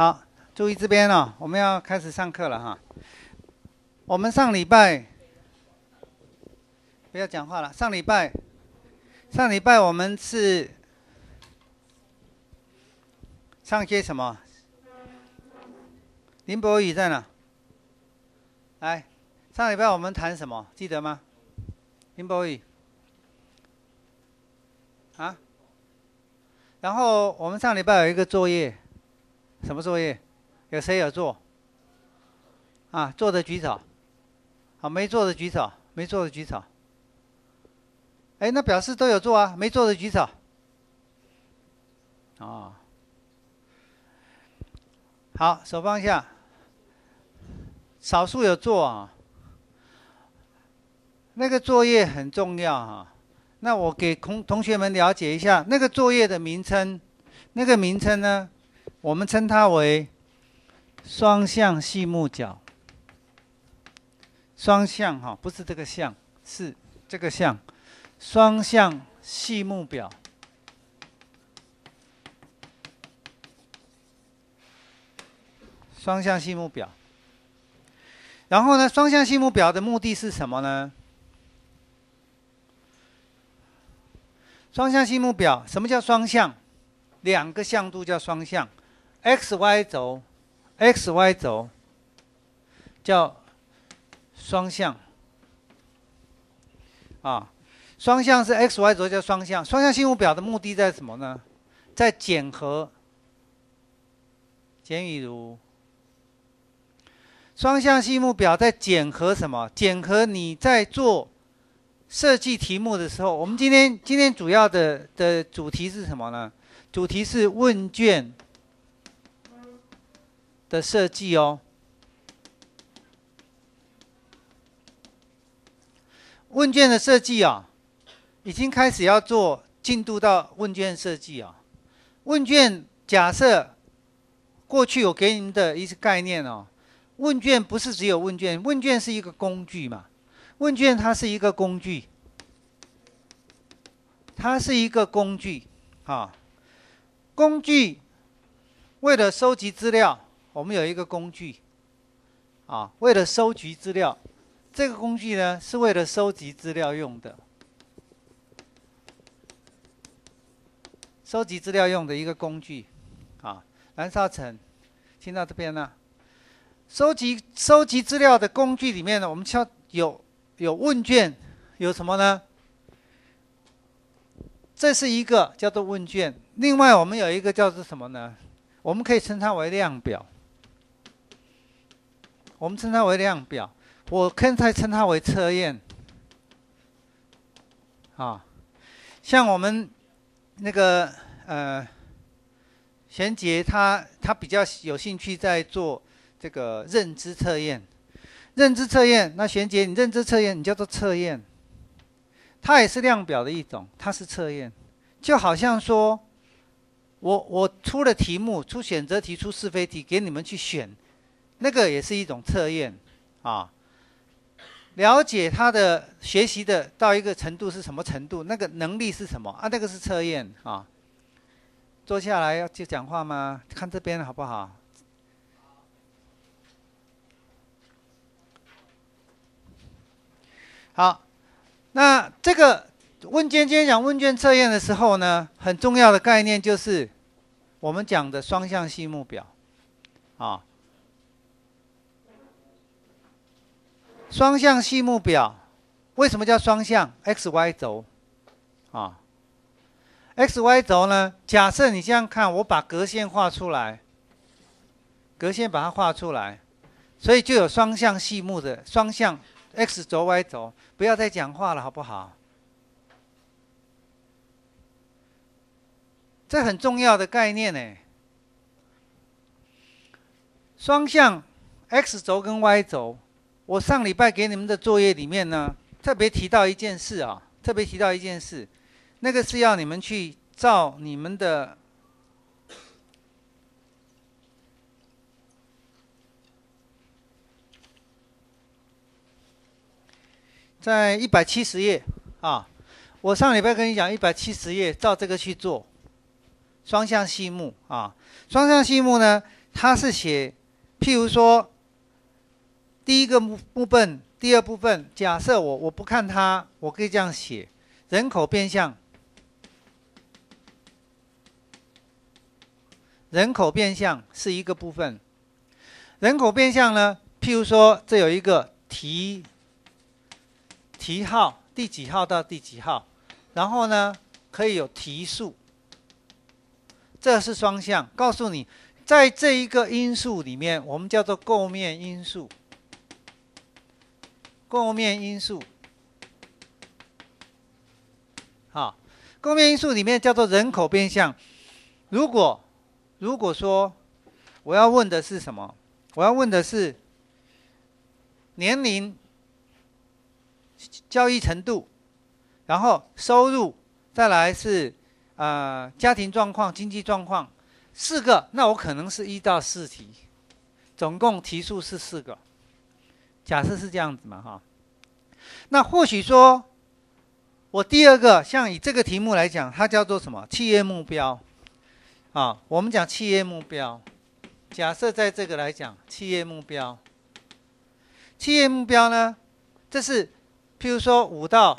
好，注意这边哦，我们要开始上课了哈。我们上礼拜不要讲话了，上礼拜上礼拜我们是上些什么？林博宇在哪？来，上礼拜我们谈什么？记得吗？林博宇啊？然后我们上礼拜有一个作业。什么作业？有谁有做？啊，做的举手。好，没做的举手，没做的举手。哎，那表示都有做啊，没做的举手。哦，好，手放下。少数有做啊。那个作业很重要哈。那我给同同学们了解一下那个作业的名称。那个名称呢？我们称它为双向细目角。双向哈，不是这个向，是这个向。双向细目表。双向细目表。然后呢，双向细目表的目的是什么呢？双向细目表，什么叫双向？两个向度叫双向。X y 轴，x y 轴叫双向啊，双向是 x y 轴叫双向。双向细目表的目的在什么呢？在检核。简语如，双向细目表在检核什么？检核你在做设计题目的时候，我们今天今天主要的的主题是什么呢？主题是问卷。的设计哦，问卷的设计啊，已经开始要做进度到问卷设计啊。问卷假设过去我给你们的一些概念哦，问卷不是只有问卷，问卷是一个工具嘛。问卷它是一个工具，它是一个工具啊。工具为了收集资料。我们有一个工具，啊，为了收集资料，这个工具呢是为了收集资料用的，收集资料用的一个工具，啊，燃烧层，听到这边呢？收集收集资料的工具里面呢，我们敲有有问卷，有什么呢？这是一个叫做问卷，另外我们有一个叫做什么呢？我们可以称它为量表。我们称它为量表，我刚才称它为测验。啊，像我们那个呃，贤杰他他比较有兴趣在做这个认知测验，认知测验。那贤杰，你认知测验你叫做测验，它也是量表的一种，它是测验，就好像说，我我出了题目，出选择题，出是非题，给你们去选。那个也是一种测验，啊，了解他的学习的到一个程度是什么程度，那个能力是什么啊？那个是测验啊。坐下来要就讲话吗？看这边好不好？好，那这个问卷今天讲问卷测验的时候呢，很重要的概念就是我们讲的双向细目表，啊。双向细目表为什么叫双向？x y 轴啊，x y 轴呢？假设你这样看，我把格线画出来，格线把它画出来，所以就有双向细目的双向 x 轴 y 轴。不要再讲话了，好不好？这很重要的概念呢。双向 x 轴跟 y 轴。我上礼拜给你们的作业里面呢，特别提到一件事啊，特别提到一件事，那个是要你们去照你们的，在一百七十页啊，我上礼拜跟你讲一百七十页，照这个去做，双向细目啊，双向细目呢，它是写，譬如说，第一个部部分，第二部分，假设我我不看它，我可以这样写：人口变相，人口变相是一个部分。人口变相呢，譬如说，这有一个题题号，第几号到第几号，然后呢，可以有题数。这是双向，告诉你，在这一个因素里面，我们叫做构面因素。共面因素，好，共面因素里面叫做人口变相。如果如果说我要问的是什么？我要问的是年龄、教育程度，然后收入，再来是。呃，家庭状况、经济状况，四个，那我可能是一到四题，总共题数是四个，假设是这样子嘛，哈。那或许说，我第二个，像以这个题目来讲，它叫做什么？企业目标，啊，我们讲企业目标，假设在这个来讲，企业目标，企业目标呢，这是譬如说五到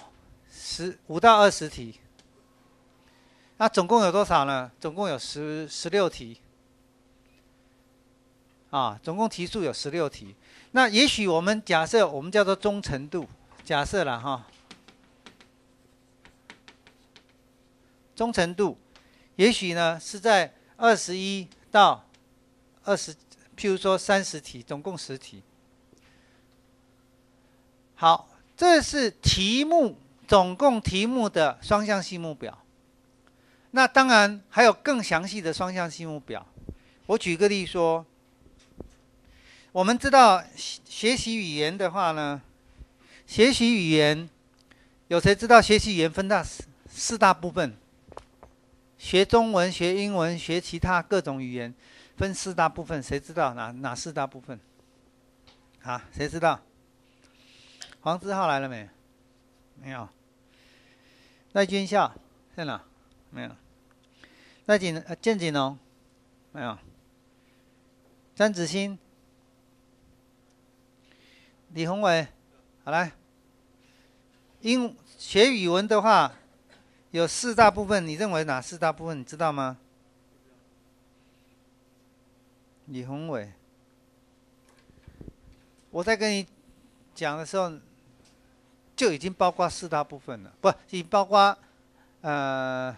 十五到二十题。那总共有多少呢？总共有十十六题，啊，总共题数有十六题。那也许我们假设我们叫做忠诚度，假设了哈，忠诚度，也许呢是在二十一到二十，譬如说三十题，总共十题。好，这是题目总共题目的双向性目表。那当然还有更详细的双向性目表。我举个例说，我们知道学习语言的话呢，学习语言有谁知道学习语言分大四四大部分？学中文、学英文、学其他各种语言，分四大部分，谁知道哪哪四大部分？啊，谁知道？黄志浩来了没？没有。赖军校在哪？没有。赖锦呃，建锦龙没有。张子欣、李宏伟，好来。英学语文的话，有四大部分，你认为哪四大部分？你知道吗？李宏伟，我在跟你讲的时候，就已经包括四大部分了，不，已包括呃。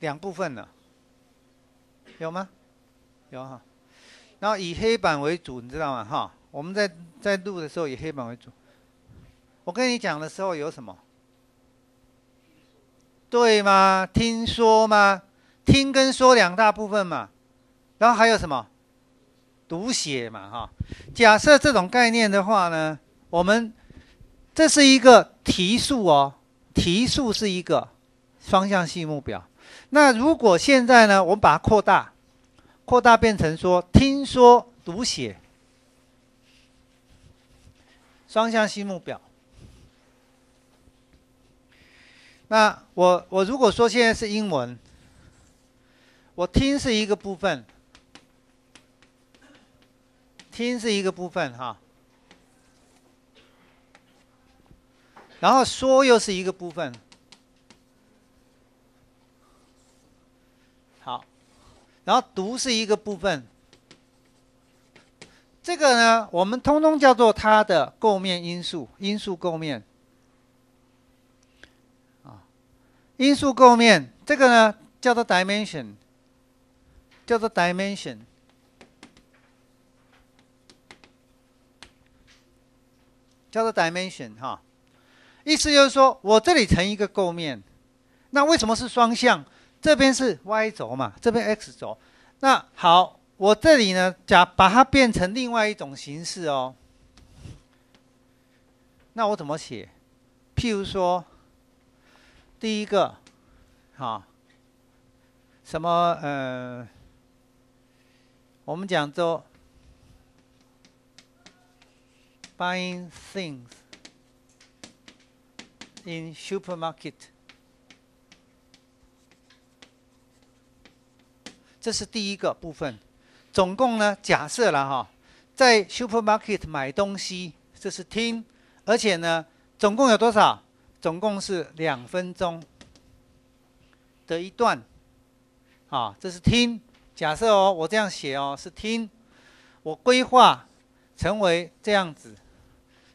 两部分了，有吗？有哈。然后以黑板为主，你知道吗？哈，我们在在录的时候以黑板为主。我跟你讲的时候有什么？对吗？听说吗？听跟说两大部分嘛。然后还有什么？读写嘛，哈。假设这种概念的话呢，我们这是一个提速哦，提速是一个方向性目标。那如果现在呢？我们把它扩大，扩大变成说听说读写双向性目标。那我我如果说现在是英文，我听是一个部分，听是一个部分哈，然后说又是一个部分。好然后读是一个部分，这个呢，我们通通叫做它的构面因素，因素构面。啊，因素构面，这个呢叫做 dimension，叫做 dimension，叫做 dimension 哈，意思就是说我这里成一个构面，那为什么是双向？这边是 y 轴嘛，这边 x 轴。那好，我这里呢，假把它变成另外一种形式哦。那我怎么写？譬如说，第一个，好，什么呃，我们讲做 buying things in supermarket。这是第一个部分，总共呢，假设了哈，在 supermarket 买东西，这是听，而且呢，总共有多少？总共是两分钟的一段，啊，这是听。假设哦，我这样写哦，是听，我规划成为这样子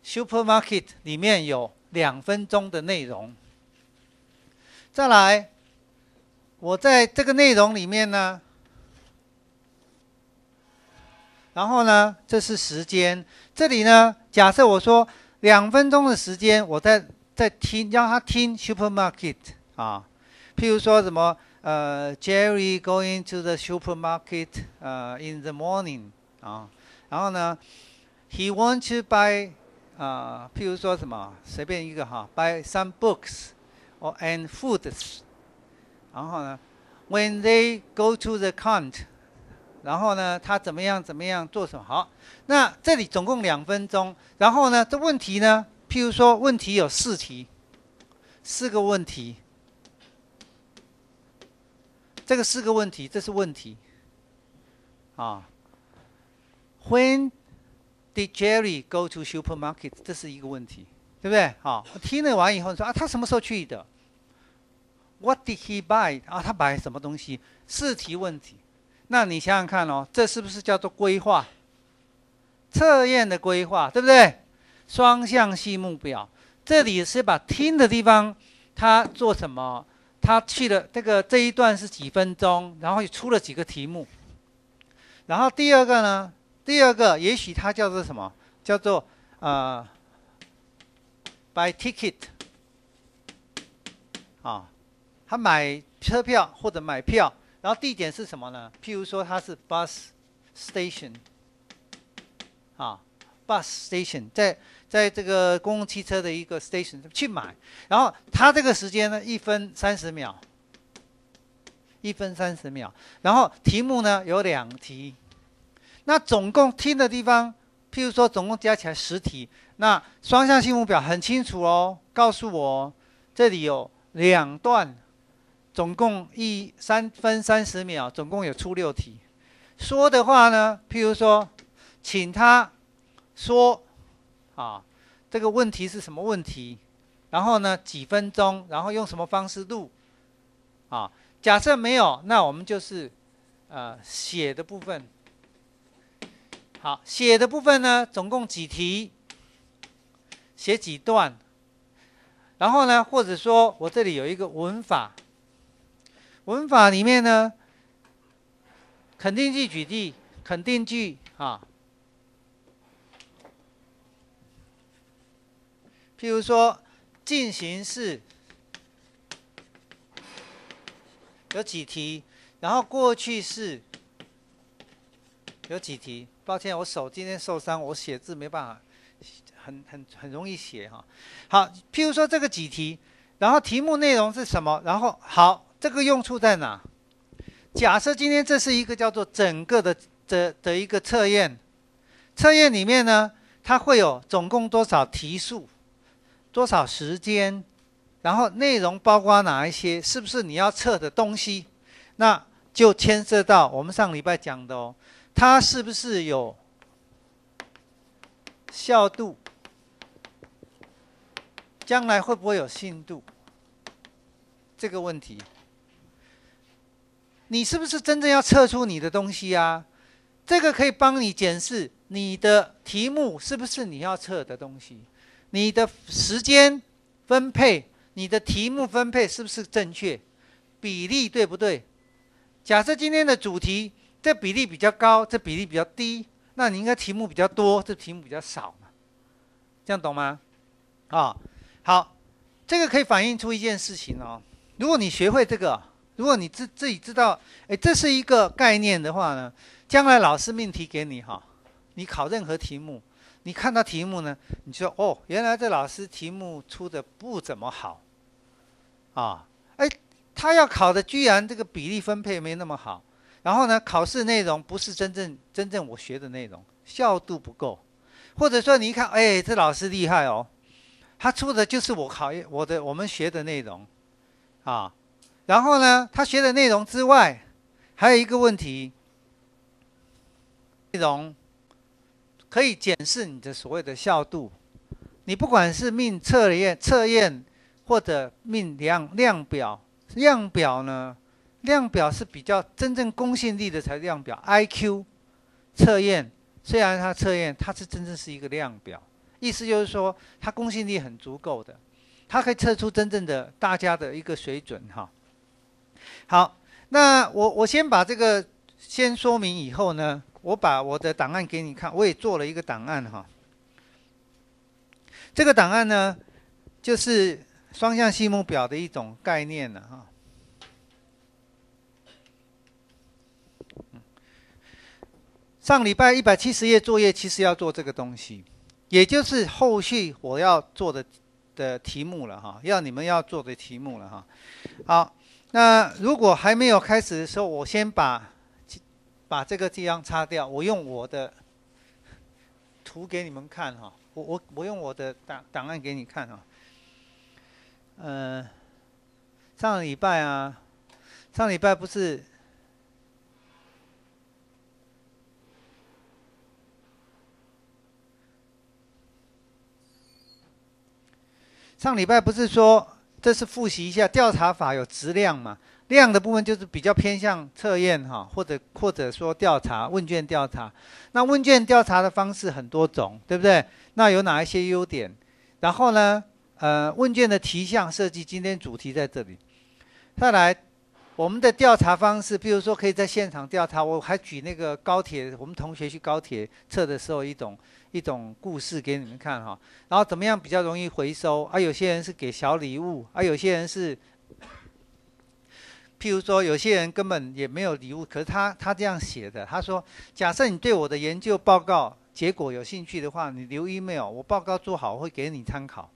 ，supermarket 里面有两分钟的内容。再来，我在这个内容里面呢。然后呢，这是时间。这里呢，假设我说两分钟的时间，我在在听，让他听 supermarket 啊。譬如说什么，呃，Jerry going to the supermarket 呃 in the morning 啊。然后呢，he want to buy 啊，譬如说什么，随便一个哈，buy some books or and foods。然后呢，when they go to the count。 然后呢，他怎么样？怎么样做什么？好，那这里总共两分钟。然后呢，这问题呢？譬如说，问题有四题，四个问题。这个四个问题，这是问题。啊，When did Jerry go to supermarket？这是一个问题，对不对？好，听了完以后说啊，他什么时候去的？What did he buy？啊，他买什么东西？四题问题。那你想想看哦，这是不是叫做规划？测验的规划，对不对？双向系目标，这里是把听的地方，他做什么？他去了这个这一段是几分钟，然后又出了几个题目。然后第二个呢？第二个也许它叫做什么？叫做呃，buy ticket 啊，他买车票或者买票。然后地点是什么呢？譬如说它是 bus station，啊，bus station 在在这个公共汽车的一个 station 去买。然后它这个时间呢，一分三十秒，一分三十秒。然后题目呢有两题，那总共听的地方，譬如说总共加起来十题。那双向性目表很清楚哦，告诉我这里有两段。总共一三分三十秒，总共有出六题。说的话呢，譬如说，请他说，啊，这个问题是什么问题？然后呢，几分钟？然后用什么方式录？啊，假设没有，那我们就是呃写的部分。好，写的部分呢，总共几题？写几段？然后呢，或者说我这里有一个文法。文法里面呢，肯定句举例，肯定句啊，譬如说进行式有几题，然后过去式有几题。抱歉，我手今天受伤，我写字没办法，很很很容易写哈。好，譬如说这个几题，然后题目内容是什么？然后好。这个用处在哪？假设今天这是一个叫做整个的的的一个测验，测验里面呢，它会有总共多少题数，多少时间，然后内容包括哪一些，是不是你要测的东西？那就牵涉到我们上礼拜讲的哦，它是不是有效度？将来会不会有信度？这个问题。你是不是真正要测出你的东西啊？这个可以帮你检视你的题目是不是你要测的东西，你的时间分配，你的题目分配是不是正确，比例对不对？假设今天的主题这比例比较高，这比例比较低，那你应该题目比较多，这题目比较少嘛？这样懂吗？啊，好，这个可以反映出一件事情哦。如果你学会这个。如果你自自己知道，哎，这是一个概念的话呢，将来老师命题给你哈，你考任何题目，你看到题目呢，你说哦，原来这老师题目出的不怎么好，啊，哎，他要考的居然这个比例分配没那么好，然后呢，考试内容不是真正真正我学的内容，效度不够，或者说你一看，哎，这老师厉害哦，他出的就是我考验我的我们学的内容，啊。然后呢，他学的内容之外，还有一个问题，内容可以检视你的所谓的效度。你不管是命测验测验，或者命量量表，量表呢？量表是比较真正公信力的才量表。I Q 测验虽然它测验，它是真正是一个量表，意思就是说它公信力很足够的，它可以测出真正的大家的一个水准哈。好，那我我先把这个先说明以后呢，我把我的档案给你看，我也做了一个档案哈。这个档案呢，就是双向细目表的一种概念了哈。上礼拜一百七十页作业其实要做这个东西，也就是后续我要做的的题目了哈，要你们要做的题目了哈。好，那如果还没有开始的时候，我先把把这个地方擦掉，我用我的图给你们看哈。我我我用我的档档案给你看啊，嗯，上礼拜啊，上礼拜不是上礼拜不是说这是复习一下调查法有质量嘛？量的部分就是比较偏向测验哈，或者或者说调查问卷调查。那问卷调查的方式很多种，对不对？那有哪一些优点？然后呢？呃，问卷的题项设计，今天主题在这里。再来，我们的调查方式，比如说可以在现场调查。我还举那个高铁，我们同学去高铁测的时候一种一种故事给你们看哈。然后怎么样比较容易回收？啊，有些人是给小礼物，啊，有些人是。譬如说，有些人根本也没有礼物，可是他他这样写的，他说：假设你对我的研究报告结果有兴趣的话，你留 email，我报告做好会给你参考，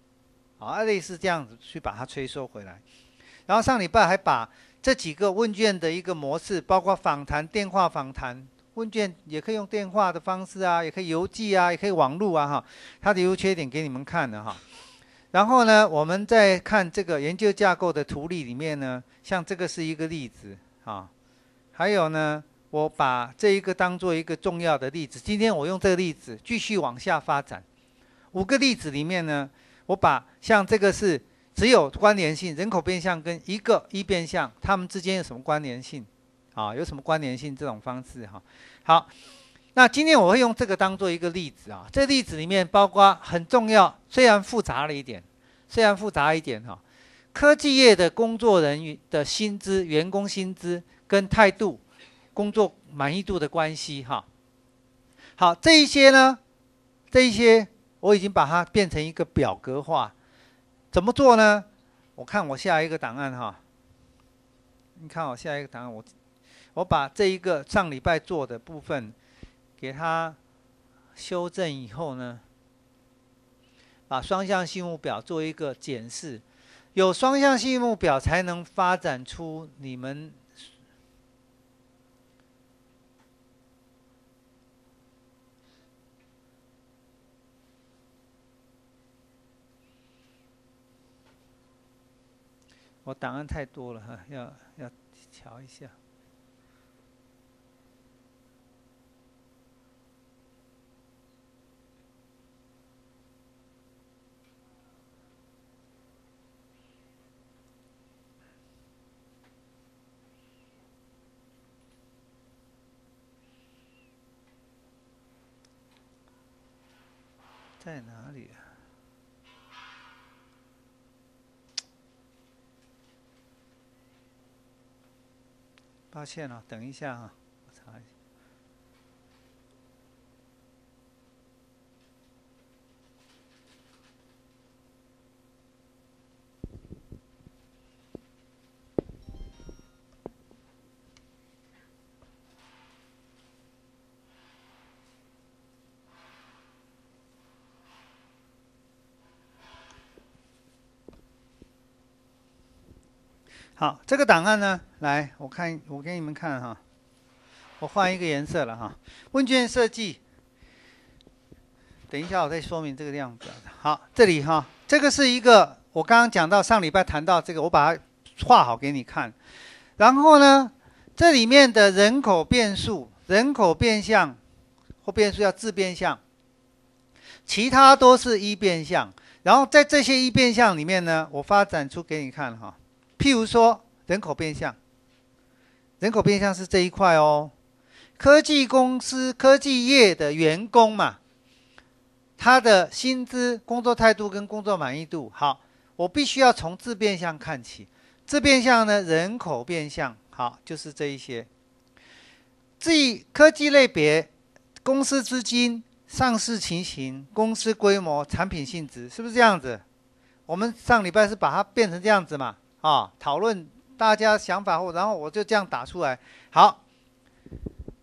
啊，类似这样子去把它催收回来。然后上礼拜还把这几个问卷的一个模式，包括访谈、电话访谈、问卷也可以用电话的方式啊，也可以邮寄啊，也可以网络啊，哈，它的优缺点给你们看了哈。然后呢，我们再看这个研究架构的图例里面呢，像这个是一个例子啊。还有呢，我把这一个当做一个重要的例子。今天我用这个例子继续往下发展。五个例子里面呢，我把像这个是只有关联性，人口变相跟一个一变相，它们之间有什么关联性？啊，有什么关联性？这种方式哈。好，那今天我会用这个当做一个例子啊。这例子里面包括很重要，虽然复杂了一点。虽然复杂一点哈，科技业的工作人员的薪资、员工薪资跟态度、工作满意度的关系哈。好，这一些呢，这一些我已经把它变成一个表格化。怎么做呢？我看我下一个档案哈。你看我下一个档案，我我把这一个上礼拜做的部分给它修正以后呢。把双向性目表做一个检视，有双向性目表才能发展出你们。我档案太多了哈，要要调一下。在哪里啊？抱歉了，等一下啊，我查一下。好，这个档案呢，来，我看，我给你们看哈，我换一个颜色了哈。问卷设计，等一下我再说明这个样子。好，这里哈，这个是一个我刚刚讲到上礼拜谈到这个，我把它画好给你看。然后呢，这里面的人口变数、人口变相，或变数要自变项，其他都是一变项。然后在这些一变项里面呢，我发展出给你看哈。譬如说人口变相，人口变相是这一块哦。科技公司、科技业的员工嘛，他的薪资、工作态度跟工作满意度，好，我必须要从自变相看起。自变相呢，人口变相，好，就是这一些。至于科技类别，公司资金。上市情形、公司规模、产品性质，是不是这样子？我们上礼拜是把它变成这样子嘛？啊，讨论大家想法后，然后我就这样打出来。好，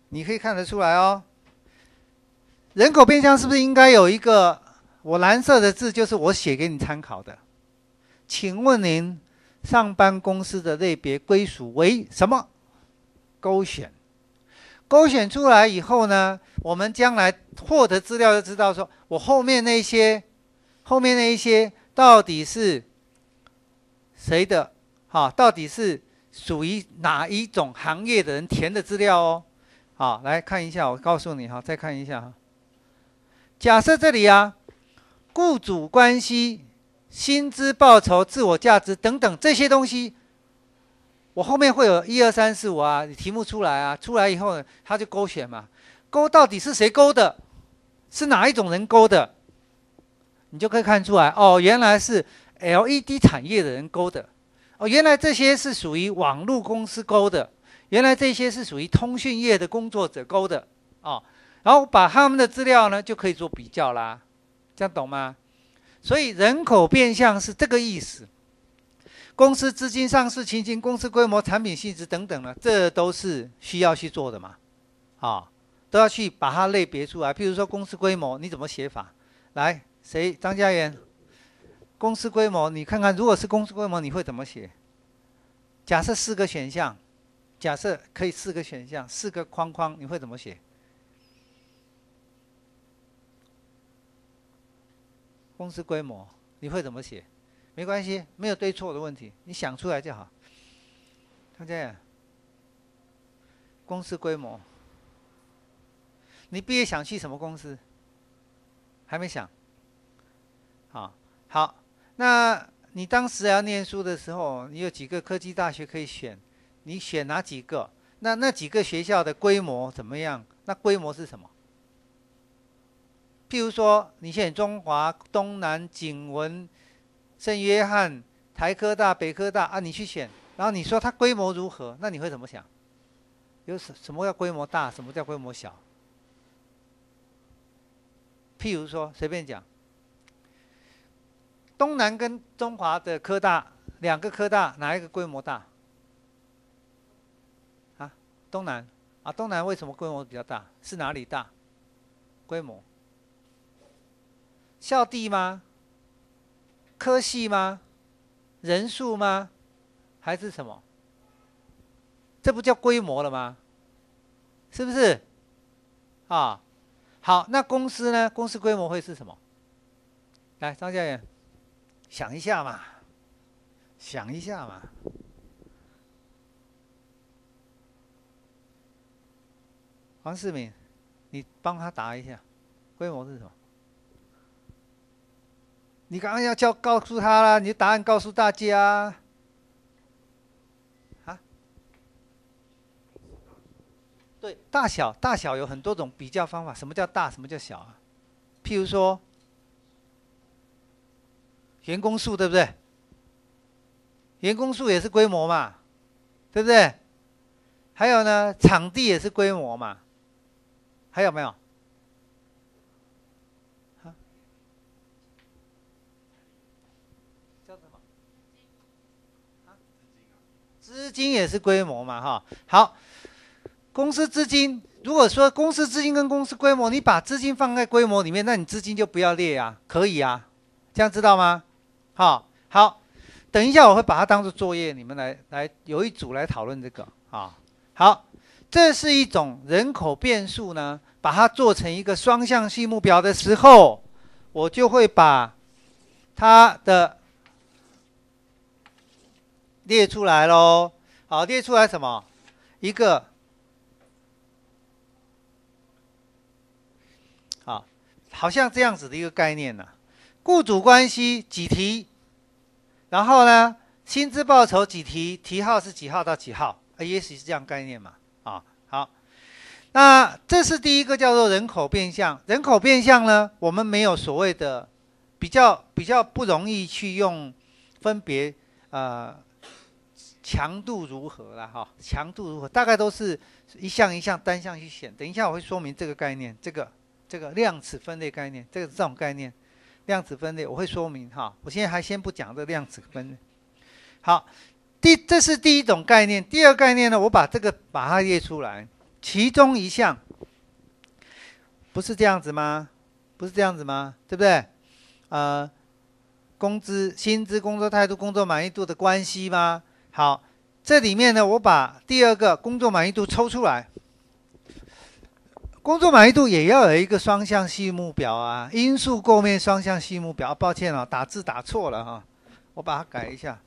你可以看得出来哦。人口变相是不是应该有一个？我蓝色的字就是我写给你参考的。请问您上班公司的类别归属为什么？勾选。勾选出来以后呢，我们将来获得资料就知道，说我后面那些，后面那一些到底是谁的？哈，到底是属于哪一种行业的人填的资料哦？好，来看一下，我告诉你哈，再看一下哈。假设这里啊，雇主关系、薪资报酬、自我价值等等这些东西。我后面会有一二三四五啊，你题目出来啊，出来以后呢，他就勾选嘛，勾到底是谁勾的，是哪一种人勾的，你就可以看出来哦，原来是 LED 产业的人勾的，哦，原来这些是属于网络公司勾的，原来这些是属于通讯业的工作者勾的，哦，然后把他们的资料呢就可以做比较啦，这样懂吗？所以人口变相是这个意思。公司资金、上市情形、公司规模、产品性质等等呢，这都是需要去做的嘛，啊，都要去把它类别出来。譬如说公司规模，你怎么写法？来，谁？张家元，公司规模，你看看，如果是公司规模，你会怎么写？假设四个选项，假设可以四个选项，四个框框，你会怎么写？公司规模，你会怎么写？没关系，没有对错的问题，你想出来就好。看见？公司规模，你毕业想去什么公司？还没想。好，好，那你当时要念书的时候，你有几个科技大学可以选？你选哪几个？那那几个学校的规模怎么样？那规模是什么？譬如说，你选中华、东南、景文。圣约翰、台科大、北科大啊，你去选，然后你说它规模如何？那你会怎么想？有什什么叫规模大？什么叫规模小？譬如说，随便讲，东南跟中华的科大两个科大，哪一个规模大？啊，东南啊，东南为什么规模比较大？是哪里大？规模？校地吗？科系吗？人数吗？还是什么？这不叫规模了吗？是不是？啊，好，那公司呢？公司规模会是什么？来，张教员，想一下嘛，想一下嘛。黄世敏，你帮他答一下，规模是什么？你刚刚要叫告诉他了，你答案告诉大家。啊？对，大小大小有很多种比较方法。什么叫大？什么叫小啊？譬如说，员工数对不对？员工数也是规模嘛，对不对？还有呢，场地也是规模嘛。还有没有？资金也是规模嘛，哈，好，公司资金，如果说公司资金跟公司规模，你把资金放在规模里面，那你资金就不要列啊，可以啊，这样知道吗？好，好，等一下我会把它当做作业，你们来来有一组来讨论这个啊，好，这是一种人口变数呢，把它做成一个双向性目标的时候，我就会把它的。列出来喽，好，列出来什么？一个好，好像这样子的一个概念呢。雇主关系几题，然后呢，薪资报酬几题，题号是几号到几号？啊也许是这样概念嘛。啊，好，那这是第一个叫做人口变相。人口变相呢，我们没有所谓的比较比较不容易去用分别呃强度如何了哈？强度如何？大概都是一项一项单项去选。等一下我会说明这个概念，这个这个量子分类概念，这个是这种概念。量子分类我会说明哈，我现在还先不讲这量子分类。好，第这是第一种概念，第二概念呢，我把这个把它列出来，其中一项不是这样子吗？不是这样子吗？对不对？呃，工资、薪资、工作态度、工作满意度的关系吗？好，这里面呢，我把第二个工作满意度抽出来。工作满意度也要有一个双向细目表啊，因素过面双向细目表。抱歉啊，打字打错了哈，我把它改一下。